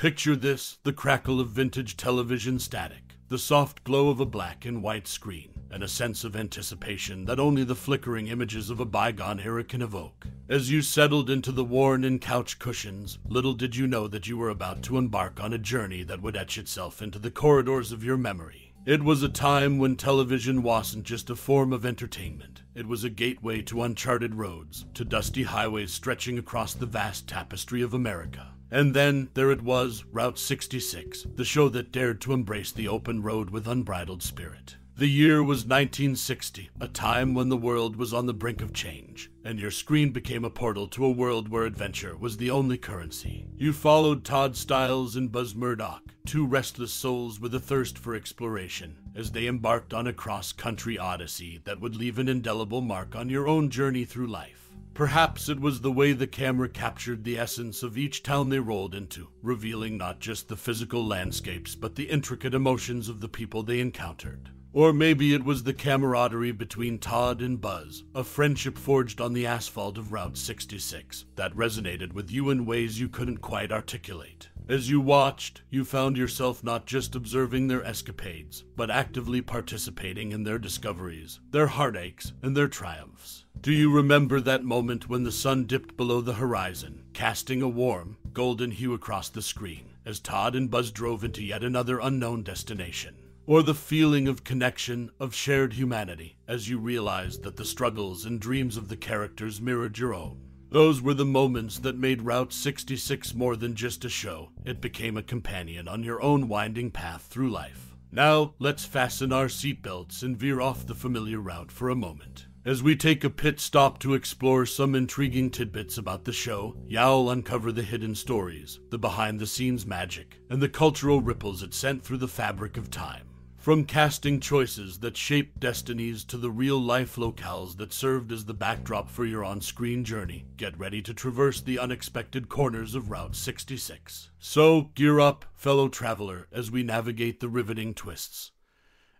Picture this the crackle of vintage television static, the soft glow of a black and white screen, and a sense of anticipation that only the flickering images of a bygone era can evoke. As you settled into the worn in couch cushions, little did you know that you were about to embark on a journey that would etch itself into the corridors of your memory. It was a time when television wasn't just a form of entertainment. It was a gateway to uncharted roads, to dusty highways stretching across the vast tapestry of America. And then there it was, Route 66, the show that dared to embrace the open road with unbridled spirit. The year was 1960, a time when the world was on the brink of change, and your screen became a portal to a world where adventure was the only currency. You followed Tod Stiles and Buz Murdock, two restless souls with a thirst for exploration, as they embarked on a cross country odyssey that would leave an indelible mark on your own journey through life. Perhaps it was the way the camera captured the essence of each town they rolled into, revealing not just the physical landscapes, but the intricate emotions of the people they encountered. Or maybe it was the camaraderie between Tod and Buz, a friendship forged on the asphalt of Route 66, that resonated with you in ways you couldn't quite articulate. As you watched, you found yourself not just observing their escapades, but actively participating in their discoveries, their heartaches, and their triumphs. Do you remember that moment when the sun dipped below the horizon, casting a warm, golden hue across the screen, as Tod and Buz drove into yet another unknown destination? Or the feeling of connection, of shared humanity, as you realized that the struggles and dreams of the characters mirrored your own? Those were the moments that made Route 66 more than just a show. It became a companion on your own winding path through life. Now, let's fasten our seatbelts and veer off the familiar route for a moment. As we take a pit stop to explore some intriguing tidbits about the show, Yow'll uncover the hidden stories, the behind the scenes magic, and the cultural ripples it sent through the fabric of time. From casting choices that shaped destinies to the real life locales that served as the backdrop for your on screen journey, get ready to traverse the unexpected corners of Route 66. So, gear up, fellow traveler, as we navigate the riveting twists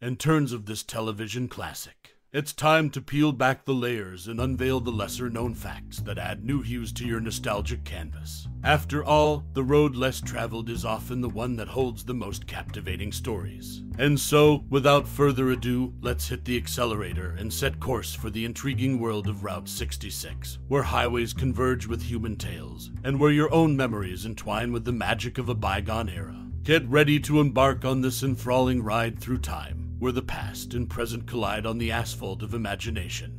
and turns of this television classic. It's time to peel back the layers and unveil the lesser known facts that add new hues to your nostalgic canvas. After all, the road less traveled is often the one that holds the most captivating stories. And so, without further ado, let's hit the accelerator and set course for the intriguing world of Route 66, where highways converge with human tales, and where your own memories entwine with the magic of a bygone era. Get ready to embark on this enthralling ride through time where the past and present collide on the asphalt of imagination.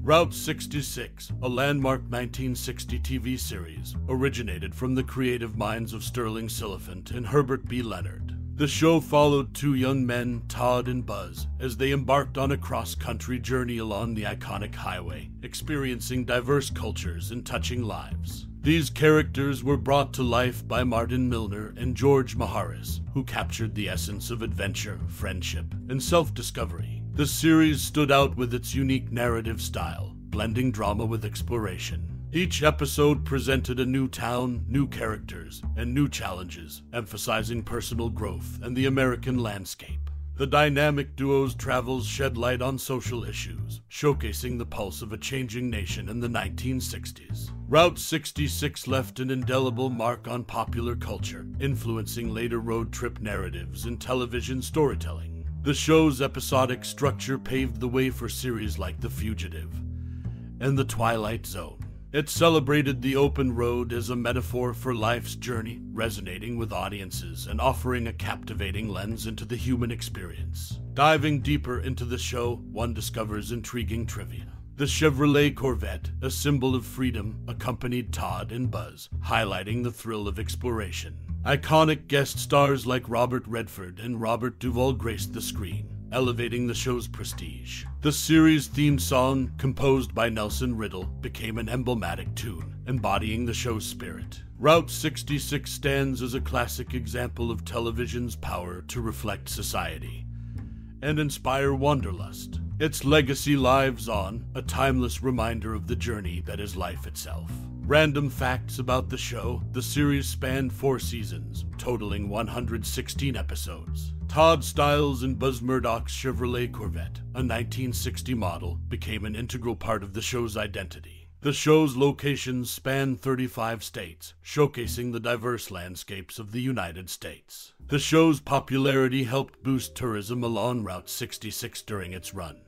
Route 66, a landmark 1960 TV series, originated from the creative minds of Stirling Silliphant and Herbert B. Leonard. The show followed two young men, Tod and Buz, as they embarked on a cross country journey along the iconic highway, experiencing diverse cultures and touching lives. These characters were brought to life by Martin Milner and George Maharis, who captured the essence of adventure, friendship, and self discovery. The series stood out with its unique narrative style, blending drama with exploration. Each episode presented a new town, new characters, and new challenges, emphasizing personal growth and the American landscape. The dynamic duo's travels shed light on social issues, showcasing the pulse of a changing nation in the 1960s. Route 66 left an indelible mark on popular culture, influencing later road trip narratives and television storytelling. The show's episodic structure paved the way for series like The Fugitive and The Twilight Zone. It celebrated the open road as a metaphor for life's journey, resonating with audiences and offering a captivating lens into the human experience. Diving deeper into the show, one discovers intriguing trivia. The Chevrolet Corvette, a symbol of freedom, accompanied Tod and Buz, highlighting the thrill of exploration. Iconic guest stars like Robert Redford and Robert Duvall graced the screen, elevating the show's prestige. The series' theme song, composed by Nelson Riddle, became an emblematic tune, embodying the show's spirit. Route 66 stands as a classic example of television's power to reflect society and inspire wanderlust. Its legacy lives on, a timeless reminder of the journey that is life itself. Random facts about the show the series spanned four seasons, totaling 116 episodes. Tod Stiles and Buz Murdock's Chevrolet Corvette, a 1960 model, became an integral part of the show's identity. The show's locations span 35 states, showcasing the diverse landscapes of the United States. The show's popularity helped boost tourism along Route 66 during its run.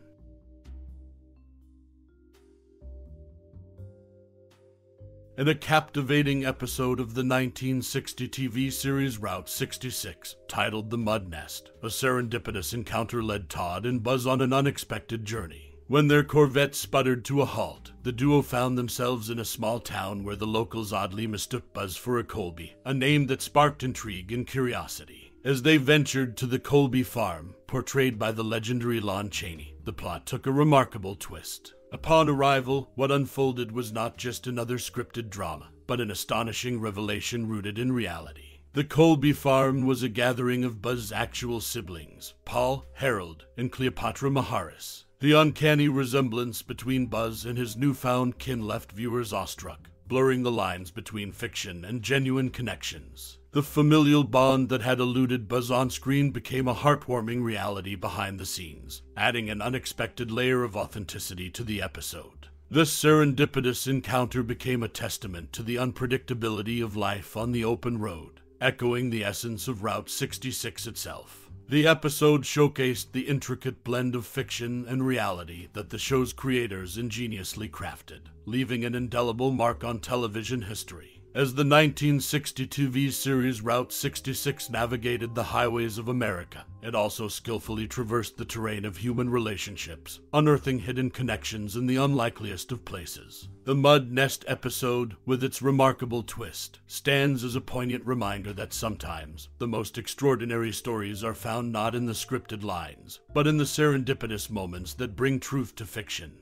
In a captivating episode of the 1960 TV series Route 66, titled The Mud Nest, a serendipitous encounter led Tod and Buz on an unexpected journey. When their Corvette sputtered to a halt, the duo found themselves in a small town where the locals oddly mistook Buz for a Colby, a name that sparked intrigue and curiosity. As they ventured to the Colby farm, portrayed by the legendary Lon Chaney, the plot took a remarkable twist. Upon arrival, what unfolded was not just another scripted drama, but an astonishing revelation rooted in reality. The Colby farm was a gathering of Buz's actual siblings, Paul, Harold, and Cleopatra Maharis. The uncanny resemblance between Buz and his newfound kin left viewers awestruck, blurring the lines between fiction and genuine connections. The familial bond that had eluded Buz on screen became a heartwarming reality behind the scenes, adding an unexpected layer of authenticity to the episode. This serendipitous encounter became a testament to the unpredictability of life on the open road, echoing the essence of Route 66 itself. The episode showcased the intricate blend of fiction and reality that the show's creators ingeniously crafted, leaving an indelible mark on television history. As the 1962 V Series Route 66 navigated the highways of America, it also skillfully traversed the terrain of human relationships, unearthing hidden connections in the unlikeliest of places. The Mud Nest episode, with its remarkable twist, stands as a poignant reminder that sometimes the most extraordinary stories are found not in the scripted lines, but in the serendipitous moments that bring truth to fiction.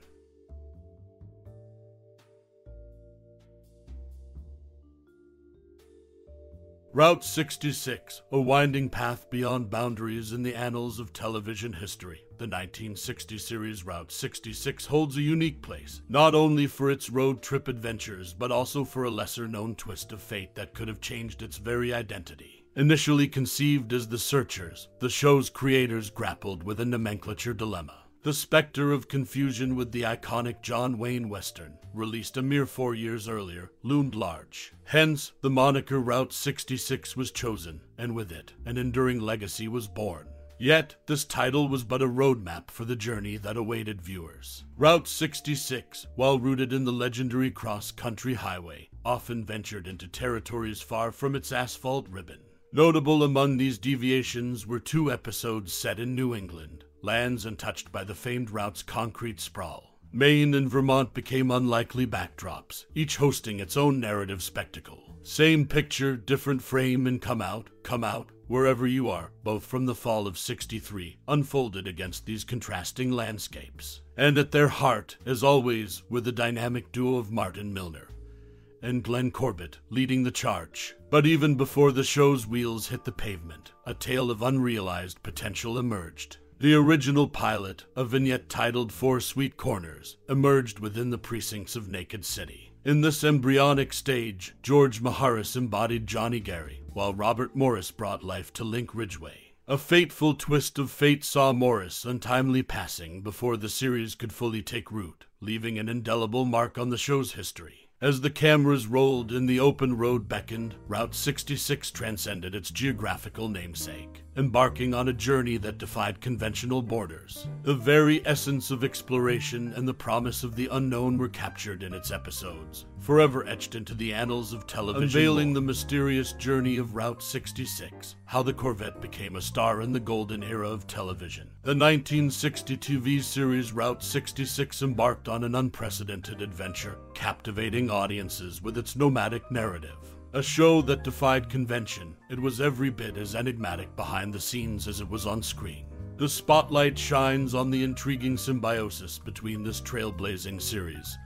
Route 66, a winding path beyond boundaries in the annals of television history. The 1960 series Route 66 holds a unique place, not only for its road trip adventures, but also for a lesser known twist of fate that could have changed its very identity. Initially conceived as The Searchers, the show's creators grappled with a nomenclature dilemma. The specter of confusion with the iconic John Wayne Western, released a mere four years earlier, loomed large. Hence, the moniker Route 66 was chosen, and with it, an enduring legacy was born. Yet, this title was but a roadmap for the journey that awaited viewers. Route 66, while rooted in the legendary cross country highway, often ventured into territories far from its asphalt ribbon. Notable among these deviations were two episodes set in New England, lands untouched by the famed route's concrete sprawl. Maine and Vermont became unlikely backdrops, each hosting its own narrative spectacle. Same picture, different frame, and come out, come out, wherever you are, both from the fall of 63, unfolded against these contrasting landscapes. And at their heart, as always, were the dynamic duo of Martin Milner and Glenn Corbett leading the charge. But even before the show's wheels hit the pavement, a tale of unrealized potential emerged. The original pilot, a vignette titled Four Sweet Corners, emerged within the precincts of Naked City. In this embryonic stage, George Maharis embodied Johnny Gary, while Robert Morris brought life to Link Ridgway. A fateful twist of fate saw Morris untimely passing before the series could fully take root, leaving an indelible mark on the show's history. As the cameras rolled and the open road beckoned, Route 66 transcended its geographical namesake, embarking on a journey that defied conventional borders. The very essence of exploration and the promise of the unknown were captured in its episodes, forever etched into the annals of television. Unveiling the mysterious journey of Route 66, how the Corvette became a star in the golden era of television. The 1960 TV series Route 66 embarked on an unprecedented adventure, captivating audiences with its nomadic narrative. A show that defied convention, it was every bit as enigmatic behind the scenes as it was on screen. The spotlight shines on the intriguing symbiosis between this trailblazing series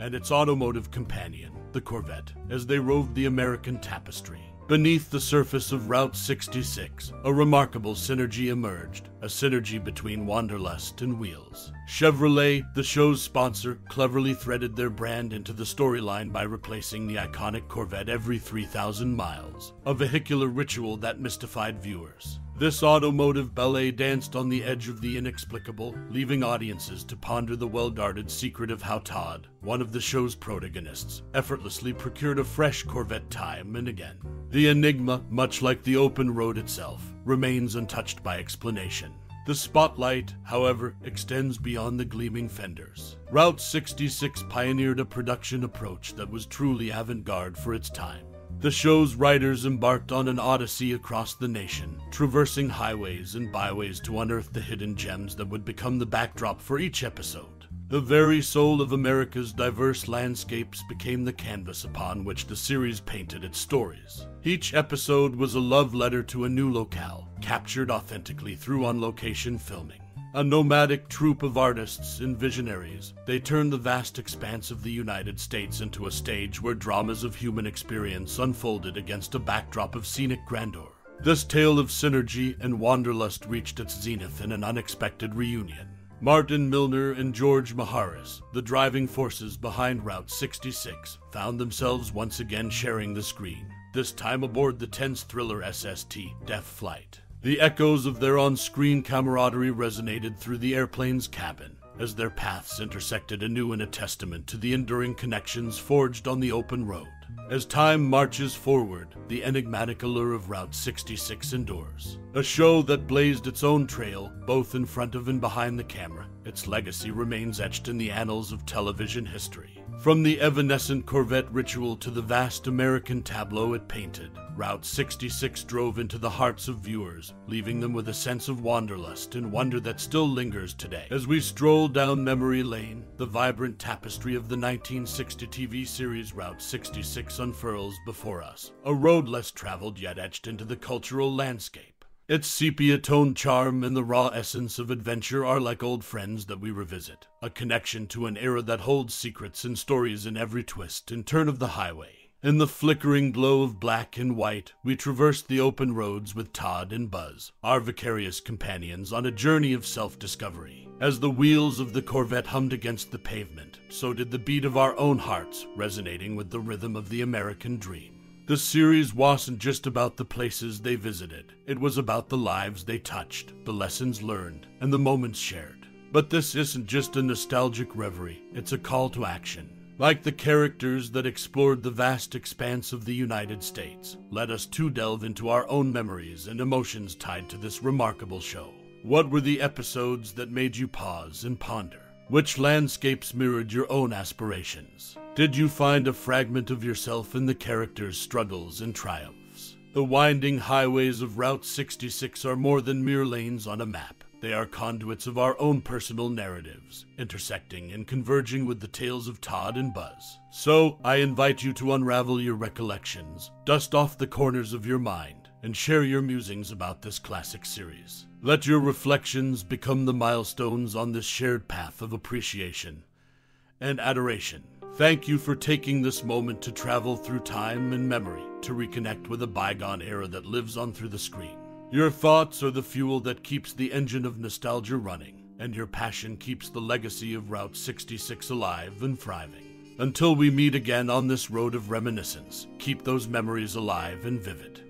and its automotive companion, the Corvette, as they roved the American tapestry. Beneath the surface of Route 66, a remarkable synergy emerged, a synergy between Wanderlust and Wheels. Chevrolet, the show's sponsor, cleverly threaded their brand into the storyline by replacing the iconic Corvette every 3,000 miles, a vehicular ritual that mystified viewers. This automotive ballet danced on the edge of the inexplicable, leaving audiences to ponder the well guarded secret of how Tod, one of the show's protagonists, effortlessly procured a fresh Corvette time and again. The enigma, much like the open road itself, remains untouched by explanation. The spotlight, however, extends beyond the gleaming fenders. Route 66 pioneered a production approach that was truly avant garde for its time. The show's writers embarked on an odyssey across the nation, traversing highways and byways to unearth the hidden gems that would become the backdrop for each episode. The very soul of America's diverse landscapes became the canvas upon which the series painted its stories. Each episode was a love letter to a new locale, captured authentically through on location filming. A nomadic troupe of artists and visionaries, they turned the vast expanse of the United States into a stage where dramas of human experience unfolded against a backdrop of scenic grandeur. This tale of synergy and wanderlust reached its zenith in an unexpected reunion. Martin Milner and George Maharis, the driving forces behind Route 66, found themselves once again sharing the screen, this time aboard the tense thriller SST Death Flight. The echoes of their on screen camaraderie resonated through the airplane's cabin as their paths intersected anew in a testament to the enduring connections forged on the open road. As time marches forward, the enigmatic allure of Route 66 endures. A show that blazed its own trail, both in front of and behind the camera, its legacy remains etched in the annals of television history. From the evanescent Corvette ritual to the vast American tableau it painted, Route 66 drove into the hearts of viewers, leaving them with a sense of wanderlust and wonder that still lingers today. As we stroll down memory lane, the vibrant tapestry of the 1960 TV series Route 66 unfurls before us, a road less traveled yet etched into the cultural landscape. Its sepia toned charm and the raw essence of adventure are like old friends that we revisit, a connection to an era that holds secrets and stories in every twist and turn of the highway. In the flickering glow of black and white, we traversed the open roads with Tod and Buz, our vicarious companions on a journey of self discovery. As the wheels of the Corvette hummed against the pavement, so did the beat of our own hearts, resonating with the rhythm of the American dream. The series wasn't just about the places they visited, it was about the lives they touched, the lessons learned, and the moments shared. But this isn't just a nostalgic reverie, it's a call to action. Like the characters that explored the vast expanse of the United States, let us too delve into our own memories and emotions tied to this remarkable show. What were the episodes that made you pause and ponder? Which landscapes mirrored your own aspirations? Did you find a fragment of yourself in the characters' struggles and triumphs? The winding highways of Route 66 are more than mere lanes on a map. They are conduits of our own personal narratives, intersecting and converging with the tales of Tod and Buz. So, I invite you to unravel your recollections, dust off the corners of your mind, and share your musings about this classic series. Let your reflections become the milestones on this shared path of appreciation and adoration. Thank you for taking this moment to travel through time and memory to reconnect with a bygone era that lives on through the screen. Your thoughts are the fuel that keeps the engine of nostalgia running, and your passion keeps the legacy of Route 66 alive and thriving. Until we meet again on this road of reminiscence, keep those memories alive and vivid.